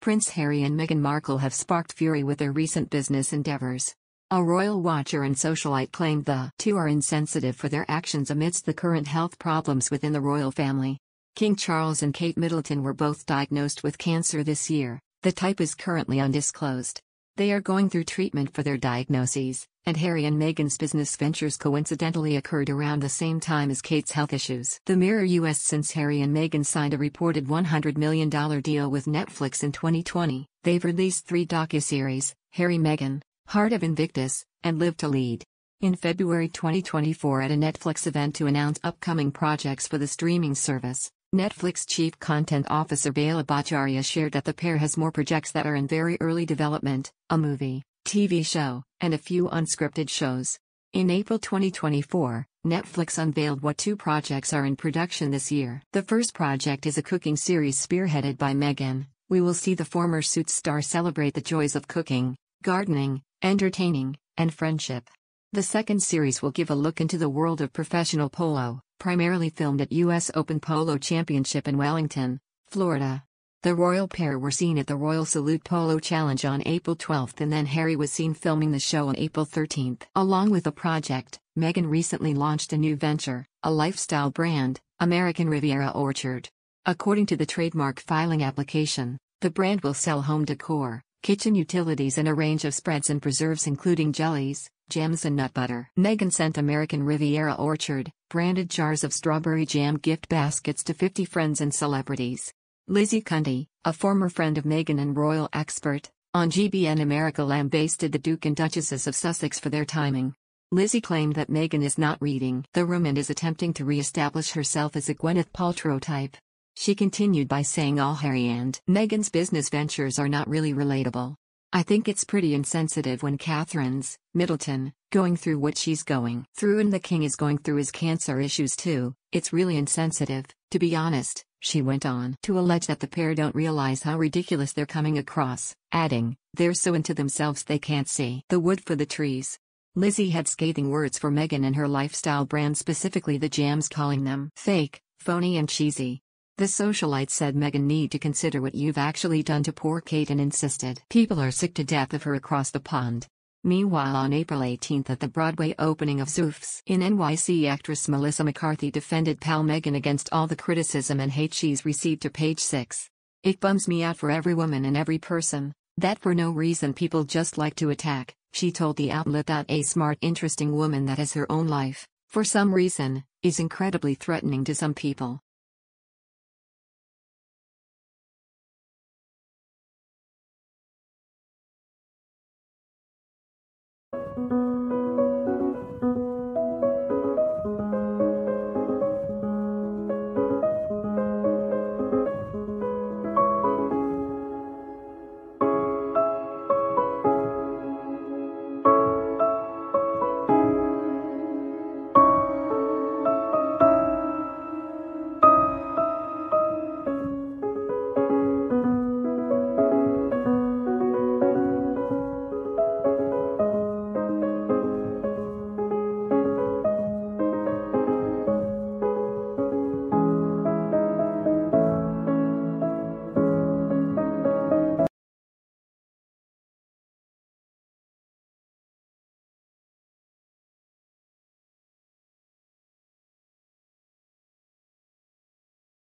Prince Harry and Meghan Markle have sparked fury with their recent business endeavors. A royal watcher and socialite claimed the two are insensitive for their actions amidst the current health problems within the royal family. King Charles and Kate Middleton were both diagnosed with cancer this year, the type is currently undisclosed. They are going through treatment for their diagnoses, and Harry and Meghan's business ventures coincidentally occurred around the same time as Kate's health issues. The Mirror US Since Harry and Meghan signed a reported $100 million deal with Netflix in 2020, they've released three docuseries Harry Meghan, Heart of Invictus, and Live to Lead. In February 2024 at a Netflix event to announce upcoming projects for the streaming service, Netflix Chief Content Officer Bela Bajaria shared that the pair has more projects that are in very early development, a movie, TV show, and a few unscripted shows. In April 2024, Netflix unveiled what two projects are in production this year. The first project is a cooking series spearheaded by Meghan. We will see the former Suits star celebrate the joys of cooking, gardening, entertaining, and friendship. The second series will give a look into the world of professional polo, primarily filmed at U.S. Open Polo Championship in Wellington, Florida. The royal pair were seen at the Royal Salute Polo Challenge on April 12 and then Harry was seen filming the show on April 13. Along with the project, Meghan recently launched a new venture, a lifestyle brand, American Riviera Orchard. According to the trademark filing application, the brand will sell home decor, kitchen utilities and a range of spreads and preserves including jellies, jams and nut butter. Meghan sent American Riviera Orchard, branded jars of strawberry jam gift baskets to 50 friends and celebrities. Lizzie Cundy, a former friend of Meghan and royal expert, on GBN America lambasted the Duke and Duchesses of Sussex for their timing. Lizzie claimed that Meghan is not reading the room and is attempting to re-establish herself as a Gwyneth Paltrow type. She continued by saying all Harry and Meghan's business ventures are not really relatable. I think it's pretty insensitive when Catherine's, Middleton, going through what she's going through and the king is going through his cancer issues too, it's really insensitive, to be honest, she went on to allege that the pair don't realize how ridiculous they're coming across, adding, they're so into themselves they can't see the wood for the trees. Lizzie had scathing words for Meghan and her lifestyle brand specifically the jams calling them fake, phony and cheesy. The socialite said Meghan need to consider what you've actually done to poor Kate and insisted people are sick to death of her across the pond. Meanwhile on April 18 at the Broadway opening of Suffs in NYC actress Melissa McCarthy defended pal Meghan against all the criticism and hate she's received to page 6. It bums me out for every woman and every person, that for no reason people just like to attack, she told the outlet that a smart interesting woman that has her own life, for some reason, is incredibly threatening to some people.